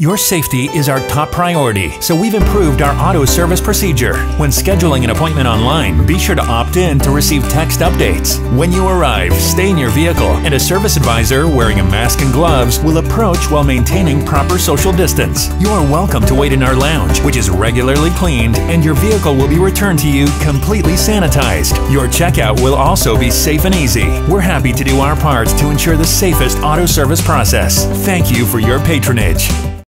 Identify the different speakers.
Speaker 1: Your safety is our top priority, so we've improved our auto service procedure. When scheduling an appointment online, be sure to opt in to receive text updates. When you arrive, stay in your vehicle, and a service advisor wearing a mask and gloves will approach while maintaining proper social distance. You are welcome to wait in our lounge, which is regularly cleaned, and your vehicle will be returned to you completely sanitized. Your checkout will also be safe and easy. We're happy to do our part to ensure the safest auto service process. Thank you for your patronage.